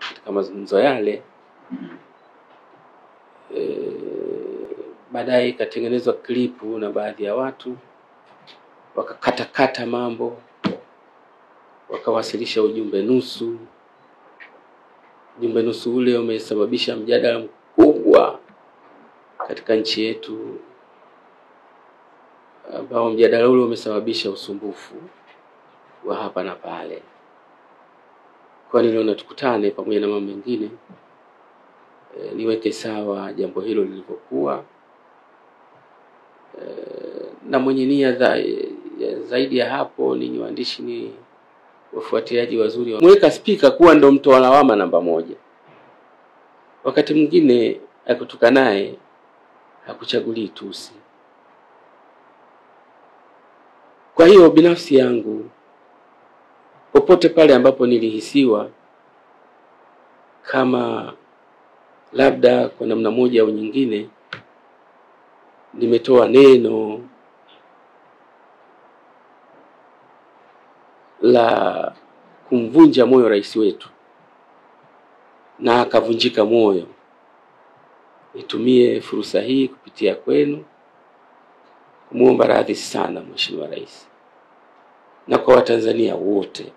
katika mazungumzo yale. E, baadaye ikatengenezwa klipu na baadhi ya watu. Wakakatakata mambo. Wakawasilisha ujumbe nusu. Ujumbe nusu ule umesababisha mjadala mkubwa katika nchi yetu, ambao mjadala ule umesababisha usumbufu wa hapa na pale. Kwa leo tukutane pamoja na mambo mengine e, niweke sawa jambo hilo lilivyokuwa e, na mwenye nia za, zaidi ya hapo ninyi waandishi ni wafuatiliaji wazuri, mweka spika kuwa ndo mtoa lawama namba moja. Wakati mwingine akutuka naye hakuchagulii tusi. Kwa hiyo binafsi yangu, popote pale ambapo nilihisiwa kama labda kwa namna moja au nyingine nimetoa neno la kumvunja moyo rais wetu na akavunjika moyo, nitumie fursa hii kupitia kwenu kumwomba radhi sana Mheshimiwa Rais na kwa Watanzania wote